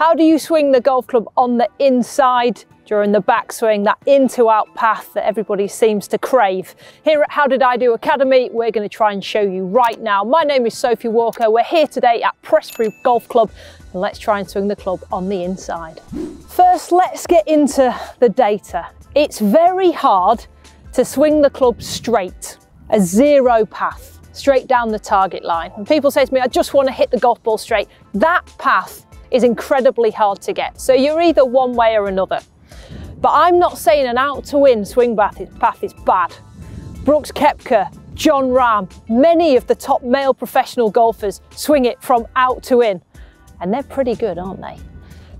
How do you swing the golf club on the inside during the backswing, that into out path that everybody seems to crave? Here at How Did I Do Academy, we're going to try and show you right now. My name is Sophie Walker. We're here today at Prestbury Golf Club and let's try and swing the club on the inside. First, let's get into the data. It's very hard to swing the club straight, a zero path, straight down the target line. And people say to me, I just want to hit the golf ball straight. That path is incredibly hard to get. So you're either one way or another. But I'm not saying an out to in swing path is bad. Brooks Koepka, Jon Rahm, many of the top male professional golfers swing it from out to in. And they're pretty good, aren't they?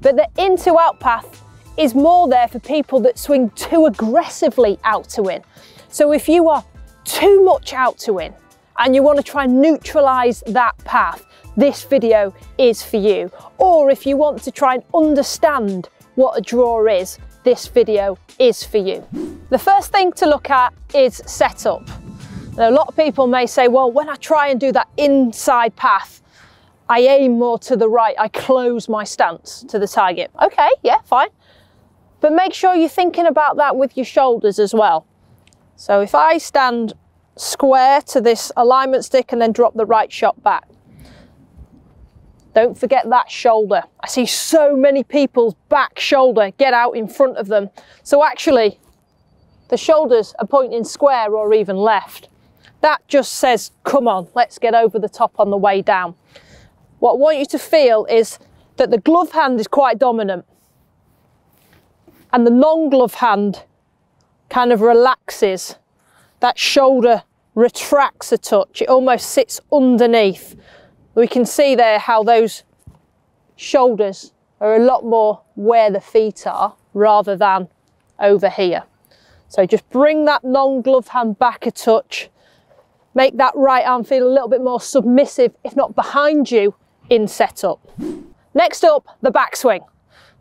But the in to out path is more there for people that swing too aggressively out to in. So if you are too much out to in and you want to try and neutralize that path, this video is for you. Or if you want to try and understand what a draw is, this video is for you. The first thing to look at is setup. Now, a lot of people may say, well, when I try and do that inside path, I aim more to the right, I close my stance to the target. Okay, yeah, fine. But make sure you're thinking about that with your shoulders as well. So if I stand square to this alignment stick and then drop the right shot back, don't forget that shoulder. I see so many people's back shoulder get out in front of them. So actually, the shoulders are pointing square or even left. That just says, come on, let's get over the top on the way down. What I want you to feel is that the glove hand is quite dominant and the non-glove hand kind of relaxes. That shoulder retracts a touch. It almost sits underneath we can see there how those shoulders are a lot more where the feet are rather than over here. So just bring that non-glove hand back a touch. Make that right arm feel a little bit more submissive, if not behind you, in setup. Next up, the backswing.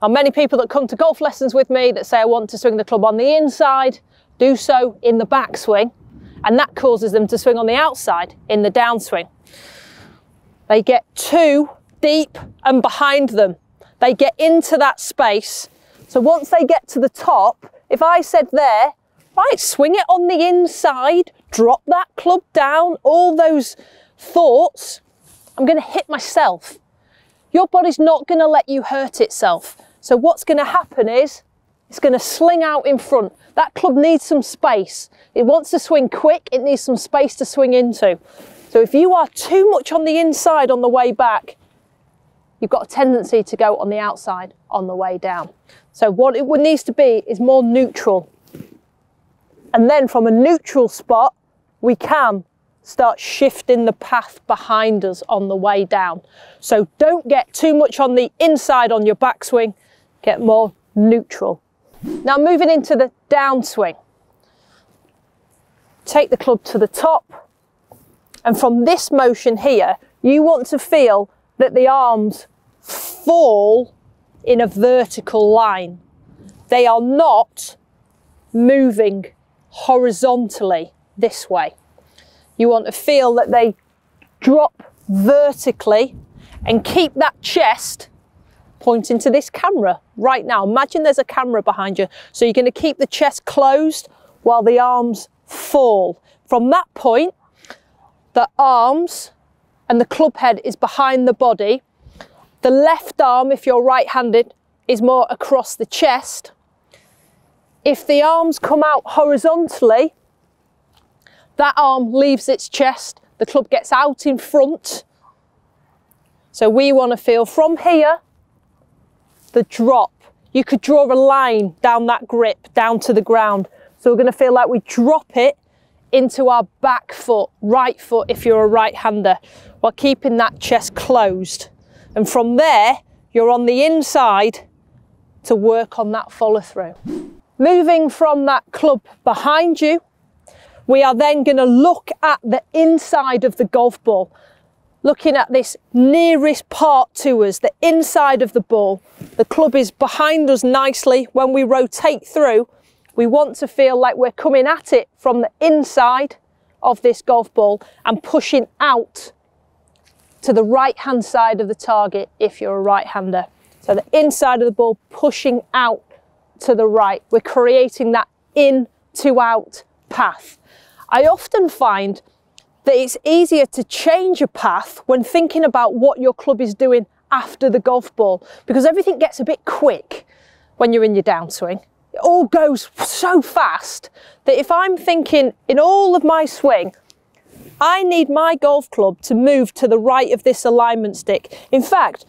Now, many people that come to golf lessons with me that say I want to swing the club on the inside, do so in the backswing, and that causes them to swing on the outside in the downswing. They get too deep and behind them. They get into that space. So once they get to the top, if I said there, right, swing it on the inside, drop that club down, all those thoughts, I'm going to hit myself. Your body's not going to let you hurt itself. So what's going to happen is it's going to sling out in front. That club needs some space. It wants to swing quick. It needs some space to swing into. So if you are too much on the inside on the way back, you've got a tendency to go on the outside on the way down. So what it needs to be is more neutral. And then from a neutral spot, we can start shifting the path behind us on the way down. So don't get too much on the inside on your backswing, get more neutral. Now moving into the downswing. Take the club to the top, and from this motion here, you want to feel that the arms fall in a vertical line. They are not moving horizontally this way. You want to feel that they drop vertically and keep that chest pointing to this camera right now. Imagine there's a camera behind you. So you're going to keep the chest closed while the arms fall. From that point, the arms and the club head is behind the body. The left arm, if you're right-handed, is more across the chest. If the arms come out horizontally, that arm leaves its chest, the club gets out in front. So we want to feel from here, the drop. You could draw a line down that grip, down to the ground. So we're going to feel like we drop it into our back foot, right foot if you're a right hander, while keeping that chest closed. And from there, you're on the inside to work on that follow through. Moving from that club behind you, we are then going to look at the inside of the golf ball, looking at this nearest part to us, the inside of the ball. The club is behind us nicely. When we rotate through, we want to feel like we're coming at it from the inside of this golf ball and pushing out to the right hand side of the target if you're a right hander. So the inside of the ball pushing out to the right. We're creating that in to out path. I often find that it's easier to change a path when thinking about what your club is doing after the golf ball because everything gets a bit quick when you're in your downswing. It all goes so fast that if I'm thinking in all of my swing, I need my golf club to move to the right of this alignment stick. In fact,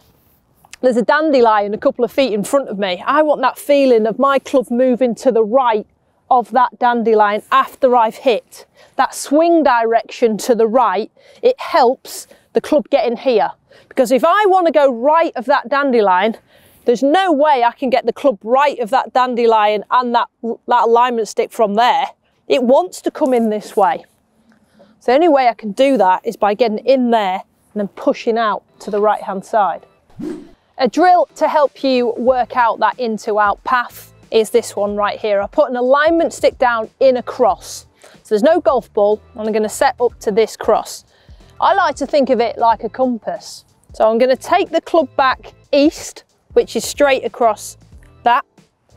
there's a dandelion a couple of feet in front of me. I want that feeling of my club moving to the right of that dandelion after I've hit. That swing direction to the right, it helps the club get in here. Because if I want to go right of that dandelion, there's no way I can get the club right of that dandelion and that, that alignment stick from there. It wants to come in this way. So the only way I can do that is by getting in there and then pushing out to the right hand side. A drill to help you work out that into out path is this one right here. I put an alignment stick down in a cross. So there's no golf ball and I'm going to set up to this cross. I like to think of it like a compass. So I'm going to take the club back east, which is straight across that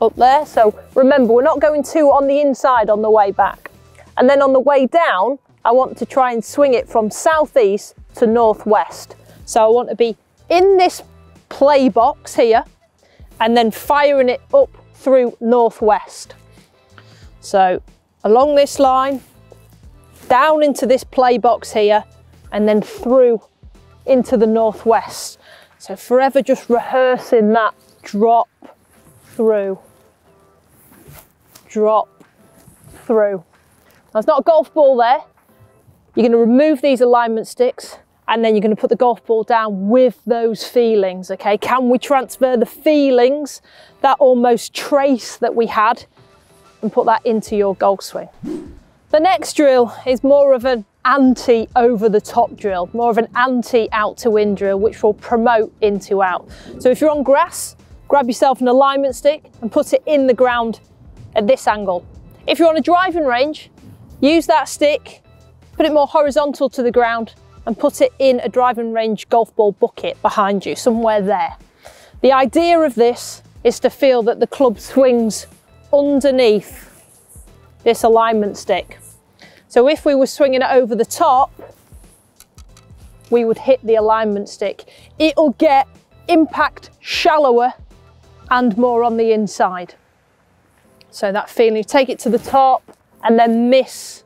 up there. So remember, we're not going to on the inside on the way back. And then on the way down, I want to try and swing it from southeast to northwest. So I want to be in this play box here and then firing it up through northwest. So along this line, down into this play box here, and then through into the northwest. So forever just rehearsing that drop through, drop through. There's not a golf ball there. You're going to remove these alignment sticks and then you're going to put the golf ball down with those feelings, okay? Can we transfer the feelings, that almost trace that we had, and put that into your golf swing? The next drill is more of an anti over the top drill, more of an anti out to in drill, which will promote into out. So if you're on grass, grab yourself an alignment stick and put it in the ground at this angle. If you're on a driving range, use that stick, put it more horizontal to the ground and put it in a driving range golf ball bucket behind you, somewhere there. The idea of this is to feel that the club swings underneath this alignment stick. So if we were swinging it over the top, we would hit the alignment stick. It'll get impact shallower and more on the inside. So that feeling, take it to the top and then miss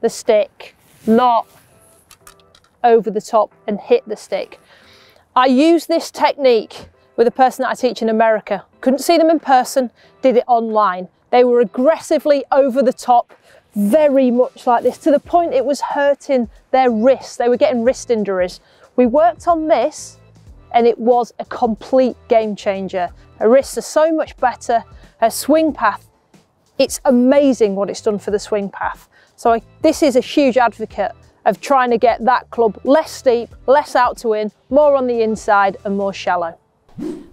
the stick, not over the top and hit the stick. I use this technique with a person that I teach in America. Couldn't see them in person, did it online. They were aggressively over the top, very much like this, to the point it was hurting their wrists. They were getting wrist injuries. We worked on this and it was a complete game changer. Her wrists are so much better. Her swing path, it's amazing what it's done for the swing path. So I, this is a huge advocate of trying to get that club less steep, less out to in, more on the inside and more shallow.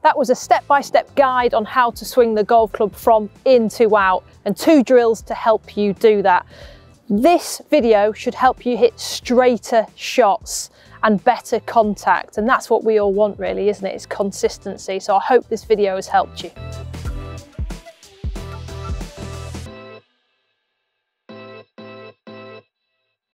That was a step-by-step -step guide on how to swing the golf club from in to out and two drills to help you do that. This video should help you hit straighter shots and better contact and that's what we all want really isn't it? It's consistency. So I hope this video has helped you